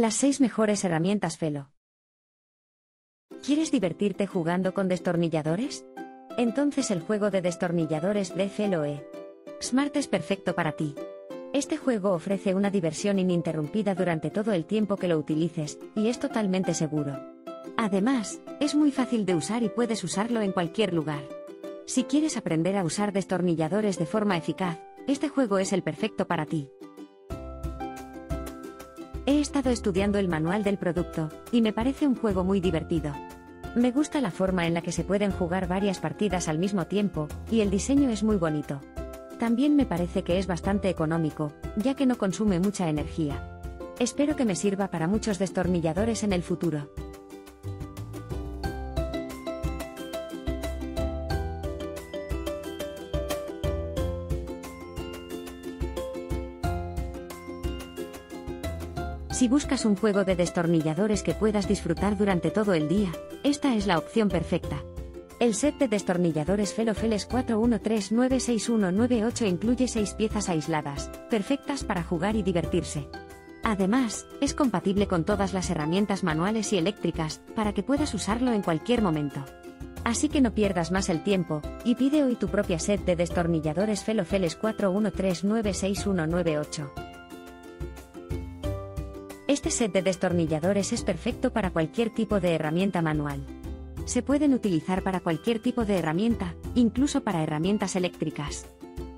Las 6 mejores herramientas Felo. ¿Quieres divertirte jugando con destornilladores? Entonces el juego de destornilladores de Felo E. Smart es perfecto para ti. Este juego ofrece una diversión ininterrumpida durante todo el tiempo que lo utilices, y es totalmente seguro. Además, es muy fácil de usar y puedes usarlo en cualquier lugar. Si quieres aprender a usar destornilladores de forma eficaz, este juego es el perfecto para ti. He estado estudiando el manual del producto, y me parece un juego muy divertido. Me gusta la forma en la que se pueden jugar varias partidas al mismo tiempo, y el diseño es muy bonito. También me parece que es bastante económico, ya que no consume mucha energía. Espero que me sirva para muchos destornilladores en el futuro. Si buscas un juego de destornilladores que puedas disfrutar durante todo el día, esta es la opción perfecta. El set de destornilladores Felofeles 413961998 incluye 6 piezas aisladas, perfectas para jugar y divertirse. Además, es compatible con todas las herramientas manuales y eléctricas, para que puedas usarlo en cualquier momento. Así que no pierdas más el tiempo, y pide hoy tu propia set de destornilladores Felofeles 413961998. Este set de destornilladores es perfecto para cualquier tipo de herramienta manual. Se pueden utilizar para cualquier tipo de herramienta, incluso para herramientas eléctricas.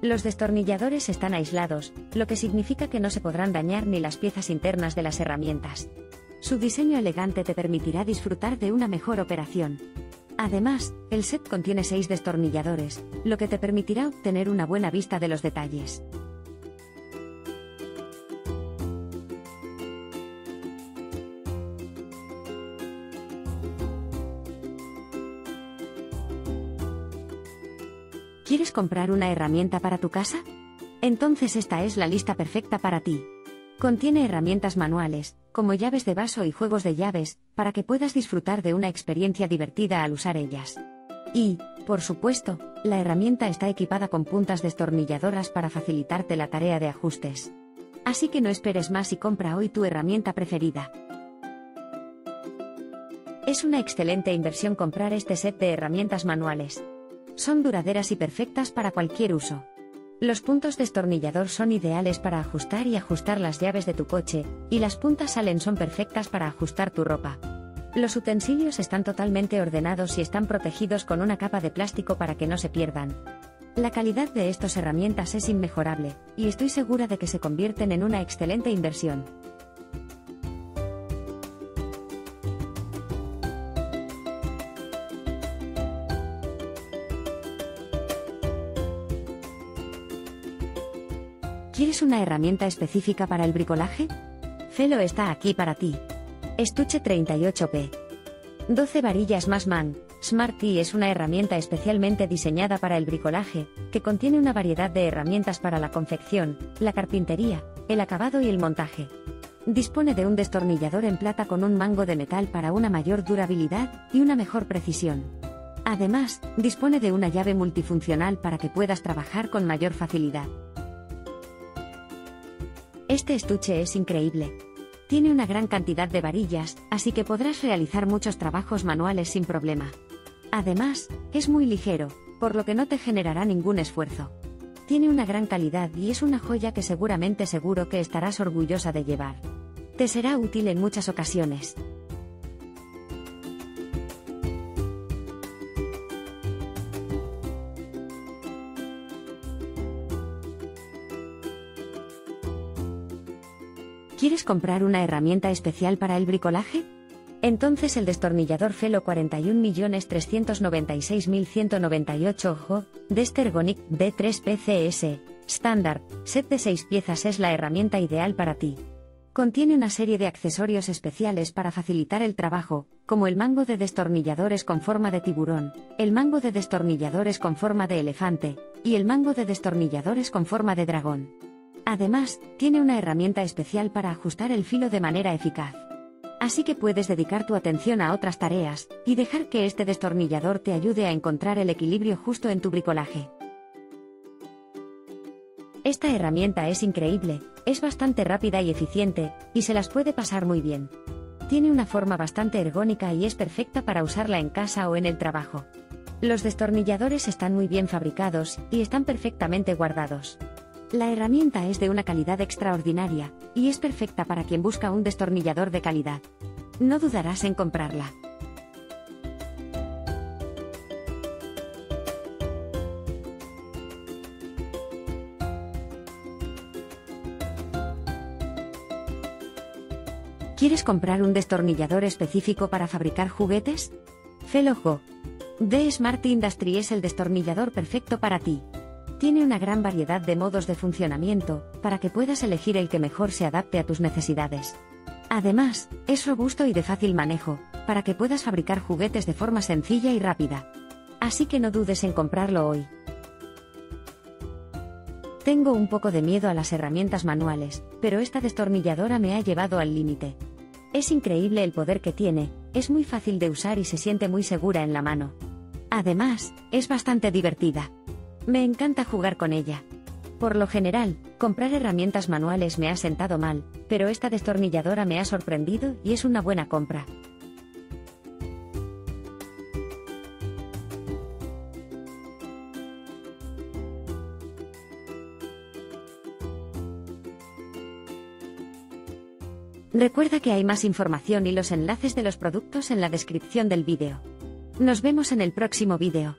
Los destornilladores están aislados, lo que significa que no se podrán dañar ni las piezas internas de las herramientas. Su diseño elegante te permitirá disfrutar de una mejor operación. Además, el set contiene 6 destornilladores, lo que te permitirá obtener una buena vista de los detalles. ¿Quieres comprar una herramienta para tu casa? Entonces esta es la lista perfecta para ti. Contiene herramientas manuales, como llaves de vaso y juegos de llaves, para que puedas disfrutar de una experiencia divertida al usar ellas. Y, por supuesto, la herramienta está equipada con puntas destornilladoras para facilitarte la tarea de ajustes. Así que no esperes más y compra hoy tu herramienta preferida. Es una excelente inversión comprar este set de herramientas manuales. Son duraderas y perfectas para cualquier uso. Los puntos destornillador son ideales para ajustar y ajustar las llaves de tu coche, y las puntas salen son perfectas para ajustar tu ropa. Los utensilios están totalmente ordenados y están protegidos con una capa de plástico para que no se pierdan. La calidad de estas herramientas es inmejorable, y estoy segura de que se convierten en una excelente inversión. ¿Quieres una herramienta específica para el bricolaje? Felo está aquí para ti. Estuche 38P. 12 varillas más man. Smart T es una herramienta especialmente diseñada para el bricolaje, que contiene una variedad de herramientas para la confección, la carpintería, el acabado y el montaje. Dispone de un destornillador en plata con un mango de metal para una mayor durabilidad y una mejor precisión. Además, dispone de una llave multifuncional para que puedas trabajar con mayor facilidad. Este estuche es increíble. Tiene una gran cantidad de varillas, así que podrás realizar muchos trabajos manuales sin problema. Además, es muy ligero, por lo que no te generará ningún esfuerzo. Tiene una gran calidad y es una joya que seguramente seguro que estarás orgullosa de llevar. Te será útil en muchas ocasiones. ¿Quieres comprar una herramienta especial para el bricolaje? Entonces el destornillador Felo 41.396.198 Jo, Destergonic B3 PCS, Standard, set de 6 piezas es la herramienta ideal para ti. Contiene una serie de accesorios especiales para facilitar el trabajo, como el mango de destornilladores con forma de tiburón, el mango de destornilladores con forma de elefante, y el mango de destornilladores con forma de dragón. Además, tiene una herramienta especial para ajustar el filo de manera eficaz. Así que puedes dedicar tu atención a otras tareas, y dejar que este destornillador te ayude a encontrar el equilibrio justo en tu bricolaje. Esta herramienta es increíble, es bastante rápida y eficiente, y se las puede pasar muy bien. Tiene una forma bastante ergónica y es perfecta para usarla en casa o en el trabajo. Los destornilladores están muy bien fabricados y están perfectamente guardados. La herramienta es de una calidad extraordinaria, y es perfecta para quien busca un destornillador de calidad. No dudarás en comprarla. ¿Quieres comprar un destornillador específico para fabricar juguetes? Felojo. The Smart Industry es el destornillador perfecto para ti. Tiene una gran variedad de modos de funcionamiento, para que puedas elegir el que mejor se adapte a tus necesidades. Además, es robusto y de fácil manejo, para que puedas fabricar juguetes de forma sencilla y rápida. Así que no dudes en comprarlo hoy. Tengo un poco de miedo a las herramientas manuales, pero esta destornilladora me ha llevado al límite. Es increíble el poder que tiene, es muy fácil de usar y se siente muy segura en la mano. Además, es bastante divertida. Me encanta jugar con ella. Por lo general, comprar herramientas manuales me ha sentado mal, pero esta destornilladora me ha sorprendido y es una buena compra. Recuerda que hay más información y los enlaces de los productos en la descripción del vídeo. Nos vemos en el próximo vídeo.